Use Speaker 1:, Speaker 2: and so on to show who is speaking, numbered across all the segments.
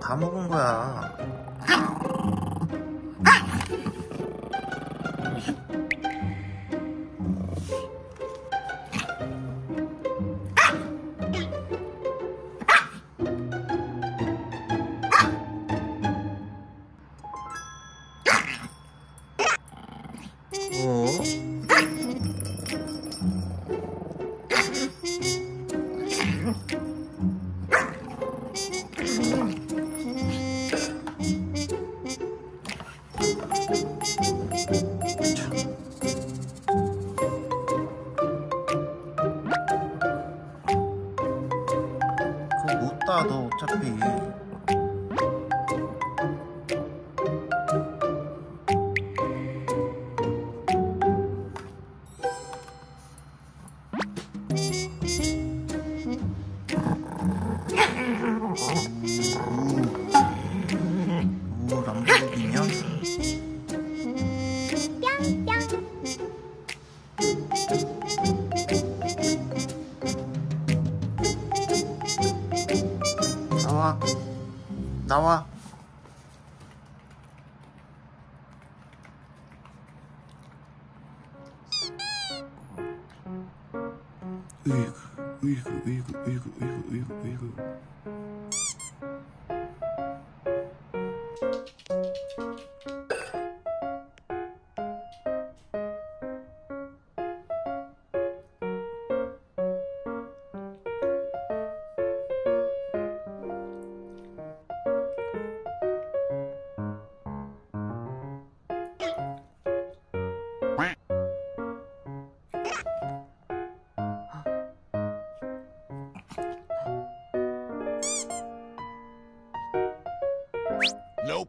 Speaker 1: 다 먹은 거야. 어차피. Noah. Uyku, uyku,
Speaker 2: uyku, uyku, uyku, uyku, uyku. Nope.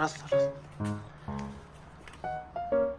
Speaker 1: 알았어 알았어